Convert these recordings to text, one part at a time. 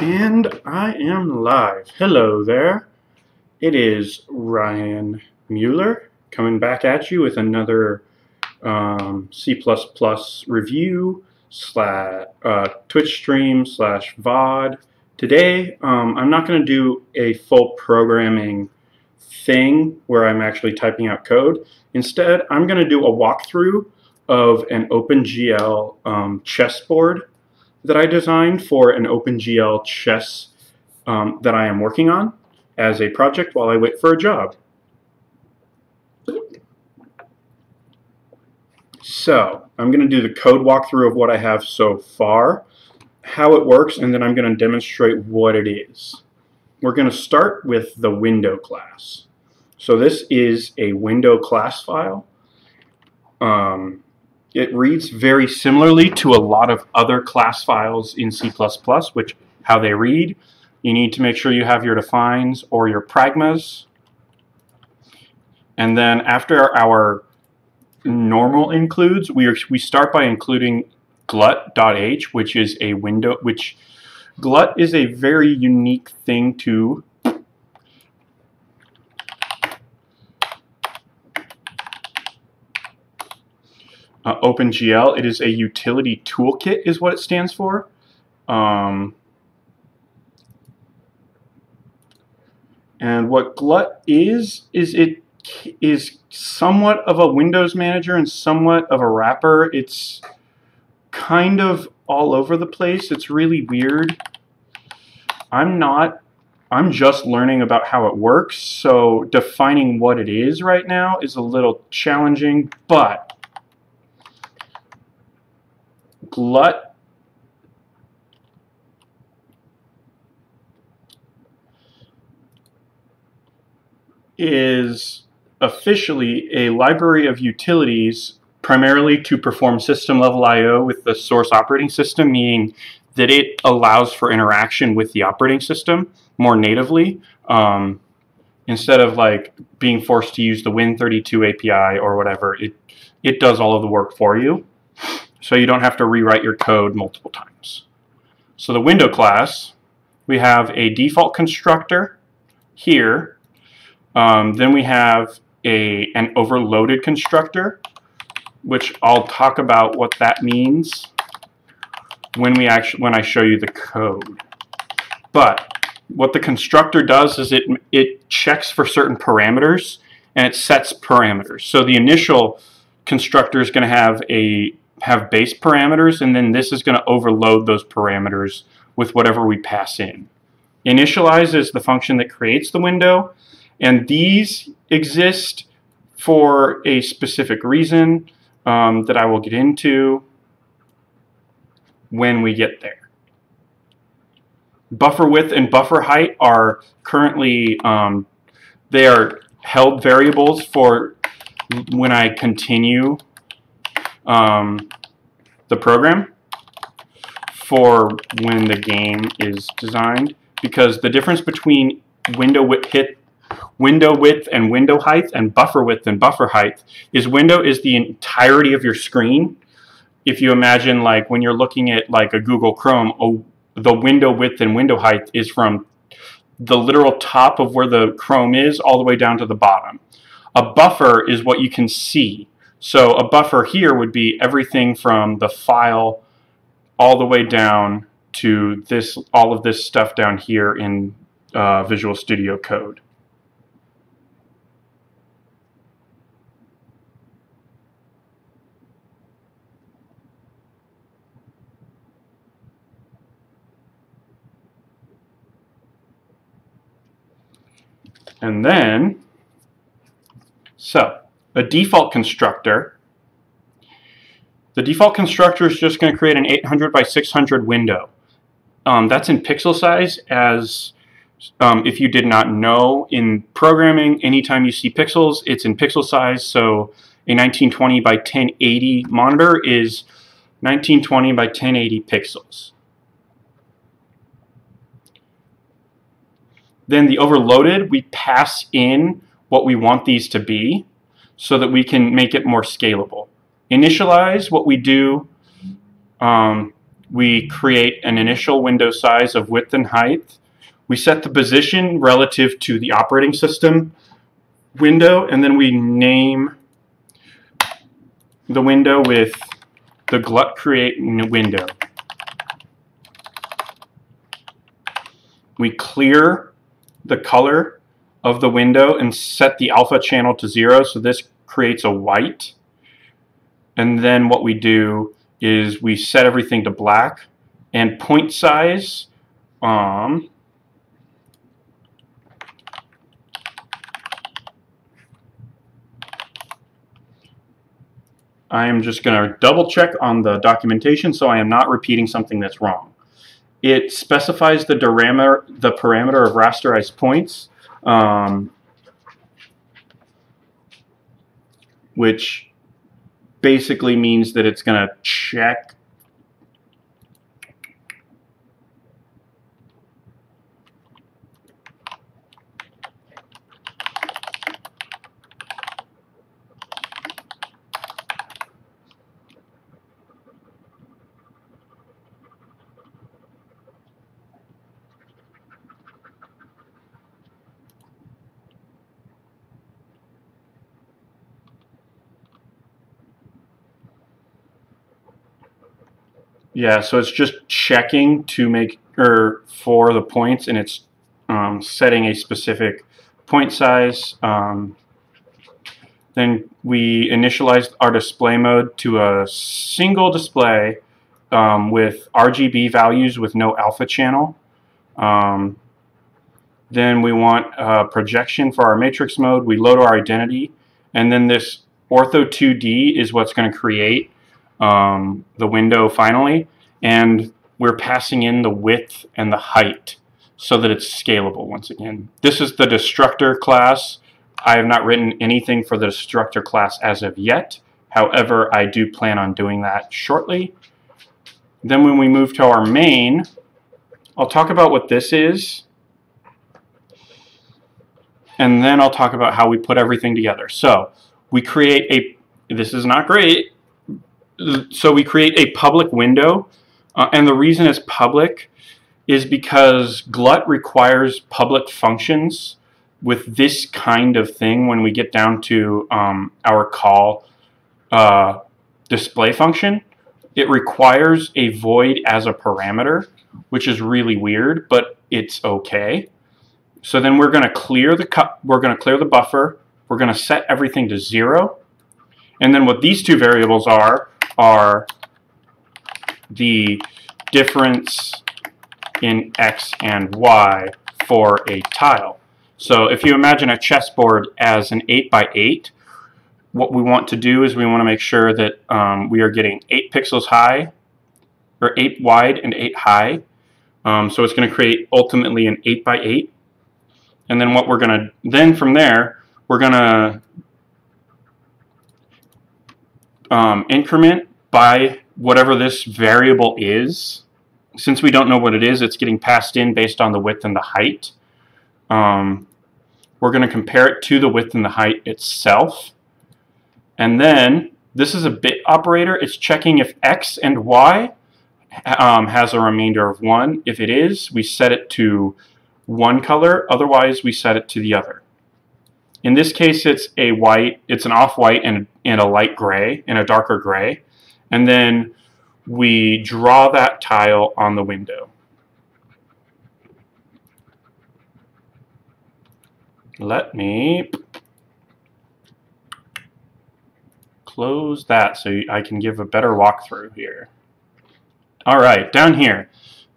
And I am live. Hello there. It is Ryan Mueller coming back at you with another um, C++ review slash uh, Twitch stream slash VOD. Today, um, I'm not going to do a full programming thing where I'm actually typing out code. Instead, I'm going to do a walkthrough of an OpenGL um, chessboard that I designed for an OpenGL chess um, that I am working on as a project while I wait for a job. So I'm going to do the code walkthrough of what I have so far, how it works, and then I'm going to demonstrate what it is. We're going to start with the window class. So this is a window class file. Um, it reads very similarly to a lot of other class files in C++, which how they read. You need to make sure you have your defines or your pragmas. And then after our normal includes, we, are, we start by including glut.h, which is a window, which glut is a very unique thing to uh, OpenGL. It is a utility toolkit is what it stands for. Um, and what Glut is, is it is somewhat of a Windows manager and somewhat of a wrapper. It's kind of all over the place. It's really weird. I'm not, I'm just learning about how it works, so defining what it is right now is a little challenging, but glut is officially a library of utilities primarily to perform system level I.O. with the source operating system, meaning that it allows for interaction with the operating system more natively um, instead of like being forced to use the Win32 API or whatever. It it does all of the work for you so you don't have to rewrite your code multiple times. So the window class, we have a default constructor here. Um, then we have a an overloaded constructor, which I'll talk about what that means when we actually when I show you the code. But what the constructor does is it it checks for certain parameters and it sets parameters. So the initial constructor is going to have a have base parameters, and then this is going to overload those parameters with whatever we pass in. Initialize is the function that creates the window, and these exist for a specific reason um, that I will get into when we get there. Buffer width and buffer height are currently, um, they are held variables for when I continue um, the program for when the game is designed because the difference between window width hit window width and window height and buffer width and buffer height is window is the entirety of your screen. If you imagine like when you're looking at like a Google Chrome oh, the window width and window height is from the literal top of where the Chrome is all the way down to the bottom. A buffer is what you can see so a buffer here would be everything from the file all the way down to this, all of this stuff down here in uh, Visual Studio Code. And then, so a default constructor. The default constructor is just going to create an 800 by 600 window. Um, that's in pixel size as um, if you did not know in programming, anytime you see pixels, it's in pixel size. So a 1920 by 1080 monitor is 1920 by 1080 pixels. Then the overloaded, we pass in what we want these to be so that we can make it more scalable. Initialize what we do, um, we create an initial window size of width and height. We set the position relative to the operating system window, and then we name the window with the glut create window. We clear the color of the window and set the alpha channel to zero, so this creates a white. And then what we do is we set everything to black and point size um, I am just going to double check on the documentation so I am not repeating something that's wrong. It specifies the the parameter of rasterized points, um, which basically means that it's going to check Yeah, so it's just checking to make or for the points, and it's um, setting a specific point size. Um, then we initialized our display mode to a single display um, with RGB values with no alpha channel. Um, then we want a projection for our matrix mode. We load our identity, and then this ortho 2D is what's going to create um, the window finally, and we're passing in the width and the height so that it's scalable once again. This is the destructor class. I have not written anything for the destructor class as of yet. However, I do plan on doing that shortly. Then when we move to our main, I'll talk about what this is. And then I'll talk about how we put everything together. So we create a, this is not great, so we create a public window, uh, and the reason it's public is because Glut requires public functions with this kind of thing when we get down to um, our call uh, display function. It requires a void as a parameter, which is really weird, but it's okay. So then we're going to clear the we're going to clear the buffer. We're going to set everything to zero. And then what these two variables are are the difference in x and y for a tile. So if you imagine a chessboard as an 8 by 8, what we want to do is we want to make sure that um, we are getting 8 pixels high, or 8 wide and 8 high. Um, so it's going to create ultimately an 8 by 8. And then what we're going to, then from there, we're going to um, increment by whatever this variable is. Since we don't know what it is, it's getting passed in based on the width and the height. Um, we're going to compare it to the width and the height itself. And then this is a bit operator. It's checking if x and y um, has a remainder of 1. If it is, we set it to one color. Otherwise, we set it to the other. In this case, it's a white, it's an off-white and, and a light gray and a darker gray and then we draw that tile on the window. Let me close that so I can give a better walkthrough here. All right, down here.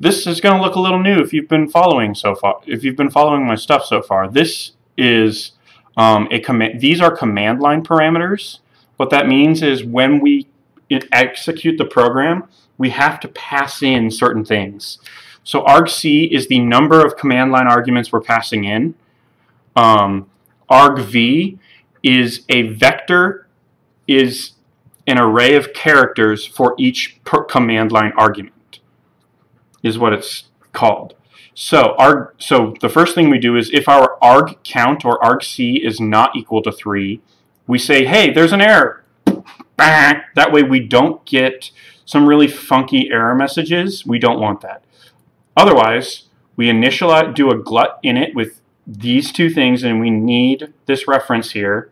This is going to look a little new if you've been following so far. If you've been following my stuff so far, this is um, a. These are command line parameters. What that means is when we execute the program, we have to pass in certain things. So argc is the number of command line arguments we're passing in. Um, argv is a vector, is an array of characters for each command line argument, is what it's called. So, arg, so the first thing we do is if our arg count or argc is not equal to 3, we say, hey, there's an error. That way we don't get some really funky error messages, we don't want that. Otherwise, we initialize, do a glut init with these two things, and we need this reference here.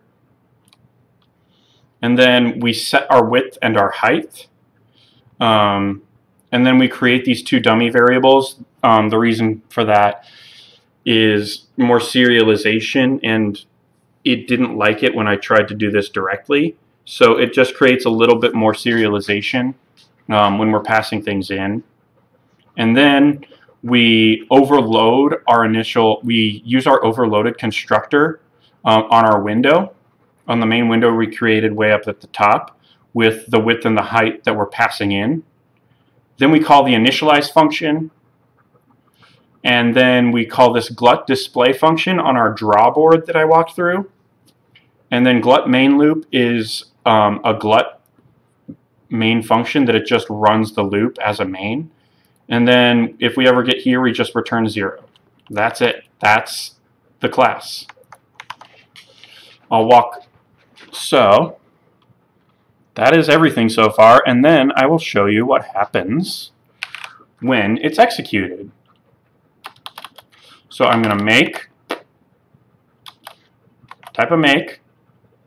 And then we set our width and our height. Um, and then we create these two dummy variables. Um, the reason for that is more serialization, and it didn't like it when I tried to do this directly. So it just creates a little bit more serialization um, when we're passing things in. And then we overload our initial, we use our overloaded constructor um, on our window, on the main window we created way up at the top with the width and the height that we're passing in. Then we call the initialize function, and then we call this glut display function on our drawboard that I walked through. And then glut main loop is um, a glut main function that it just runs the loop as a main. And then if we ever get here, we just return zero. That's it. That's the class. I'll walk. So that is everything so far. And then I will show you what happens when it's executed. So I'm going to make, type a make.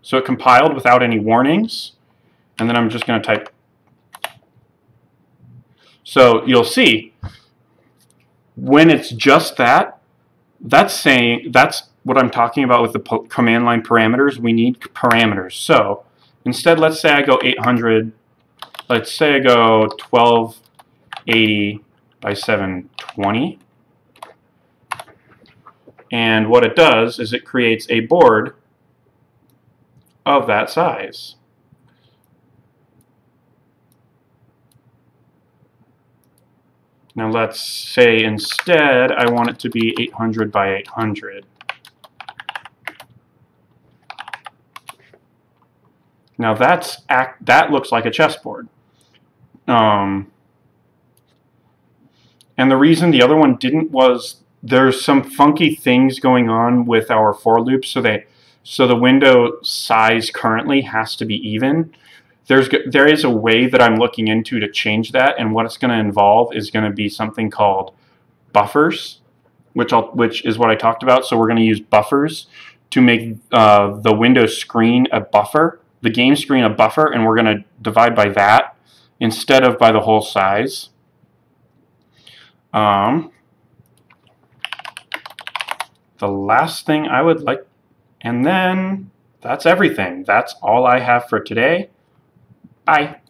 So it compiled without any warnings. And then I'm just going to type so you'll see when it's just that, that's saying, that's what I'm talking about with the command line parameters. We need parameters. So instead, let's say I go 800, let's say I go 1280 by 720. And what it does is it creates a board of that size. Now let's say instead I want it to be 800 by 800. Now that's act, that looks like a chessboard. Um, and the reason the other one didn't was there's some funky things going on with our for loop so they so the window size currently has to be even there's there is a way that I'm looking into to change that, and what it's going to involve is going to be something called buffers, which I'll, which is what I talked about. So we're going to use buffers to make uh, the window screen a buffer, the game screen a buffer, and we're going to divide by that instead of by the whole size. Um, the last thing I would like, and then that's everything. That's all I have for today. Bye.